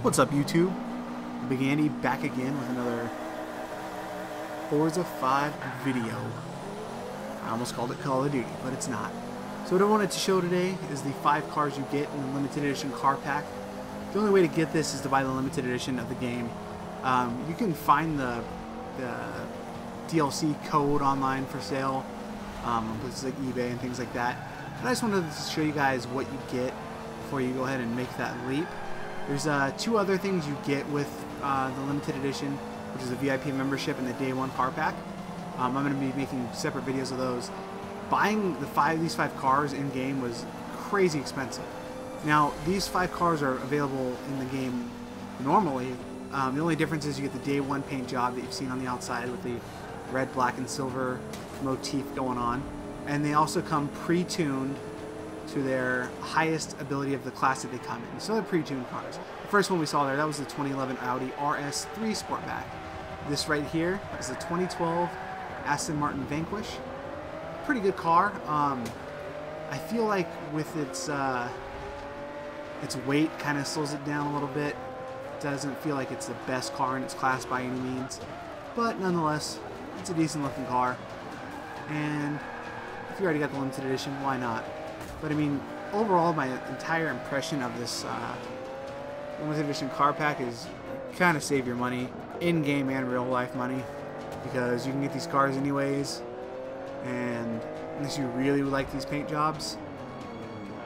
What's up YouTube? Big Andy back again with another Forza 5 video. I almost called it Call of Duty, but it's not. So what I wanted to show today is the 5 cars you get in the limited edition car pack. The only way to get this is to buy the limited edition of the game. Um, you can find the, the DLC code online for sale um, places like eBay and things like that. But I just wanted to show you guys what you get before you go ahead and make that leap. There's uh, two other things you get with uh, the limited edition, which is a VIP membership and the day one car pack. Um, I'm going to be making separate videos of those. Buying the five these five cars in game was crazy expensive. Now these five cars are available in the game normally. Um, the only difference is you get the day one paint job that you've seen on the outside with the red, black, and silver motif going on, and they also come pre-tuned to their highest ability of the class that they come in. So they're pre-tuned cars. The first one we saw there, that was the 2011 Audi RS3 Sportback. This right here is the 2012 Aston Martin Vanquish. Pretty good car. Um, I feel like with its uh, its weight kind of slows it down a little bit. Doesn't feel like it's the best car in its class by any means, but nonetheless, it's a decent looking car. And if you already got the limited edition, why not? But I mean, overall, my entire impression of this uh, limited edition car pack is kind of save your money, in-game and real-life money, because you can get these cars anyways, and unless you really like these paint jobs,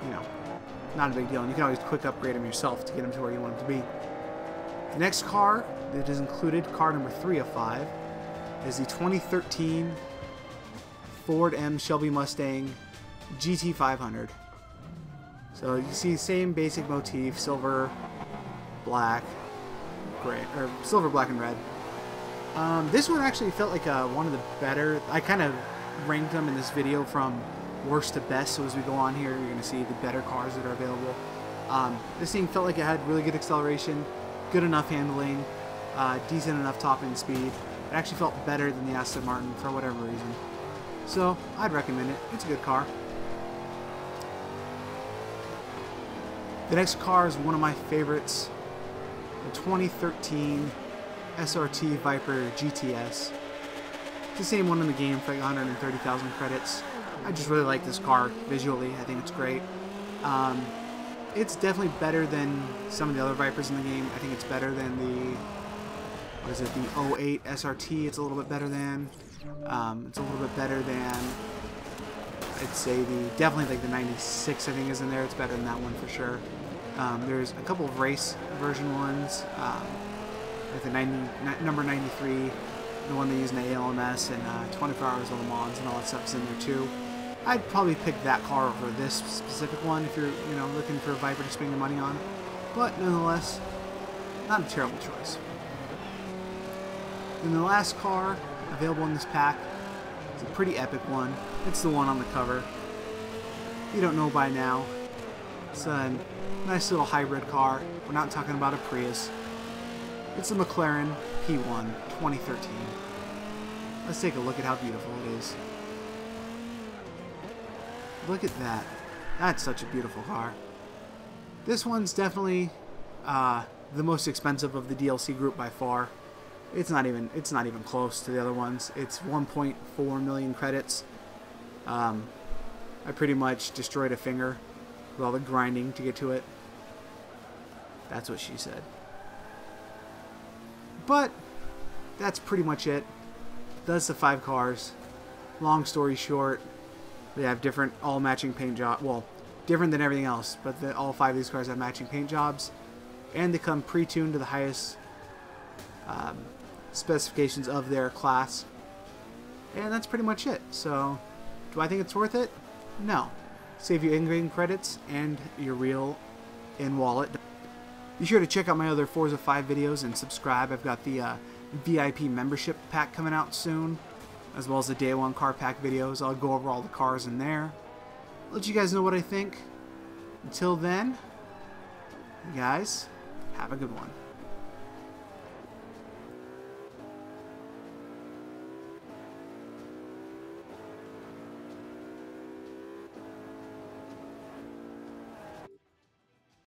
you know, not a big deal. And you can always quick upgrade them yourself to get them to where you want them to be. The next car that is included, car number three of five, is the 2013 Ford M Shelby Mustang GT500. So you see same basic motif, silver, black, gray, or silver, black, and red. Um, this one actually felt like uh, one of the better. I kind of ranked them in this video from worst to best. So as we go on here, you're going to see the better cars that are available. Um, this thing felt like it had really good acceleration, good enough handling, uh, decent enough top end speed. It actually felt better than the Aston Martin for whatever reason. So I'd recommend it. It's a good car. The next car is one of my favorites. The 2013 SRT Viper GTS. It's the same one in the game for like 130,000 credits. I just really like this car visually. I think it's great. Um, it's definitely better than some of the other Vipers in the game. I think it's better than the what is it, the 08 SRT. It's a little bit better than. Um, it's a little bit better than. I'd say the definitely like the 96. I think is in there. It's better than that one for sure. Um, there's a couple of race version ones, um, like the 90, number 93, the one they use in the ALMS, and uh, 24 Hours of Le Mans, and all that stuff's in there too. I'd probably pick that car over this specific one if you're, you know, looking for a Viper to spend your money on. But nonetheless, not a terrible choice. And the last car available in this pack is a pretty epic one. It's the one on the cover. You don't know by now, it's a nice little hybrid car. We're not talking about a Prius. It's a McLaren P1 2013. Let's take a look at how beautiful it is. Look at that. That's such a beautiful car. This one's definitely uh, the most expensive of the DLC group by far. It's not even it's not even close to the other ones. It's 1.4 million credits. Um, I pretty much destroyed a finger with all the grinding to get to it. That's what she said. But that's pretty much it. That's the five cars. Long story short, they have different all matching paint job. Well, different than everything else, but the, all five of these cars have matching paint jobs, and they come pre-tuned to the highest um, specifications of their class. And that's pretty much it. So, do I think it's worth it? No. Save you in-game credits and your real in-wallet. Be sure to check out my other Forza 5 videos and subscribe. I've got the uh, VIP membership pack coming out soon, as well as the day one car pack videos. I'll go over all the cars in there. Let you guys know what I think. Until then, guys, have a good one.